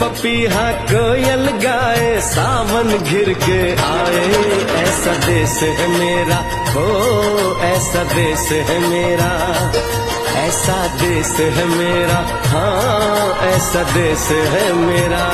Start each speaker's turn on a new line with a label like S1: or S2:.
S1: पपीहा कोयल गाए, सावन घिर के आए। ऐसा देश है मेरा, हो, ऐसा देश है मेरा। ऐसा देश है मेरा हाँ ऐसा देश है मेरा।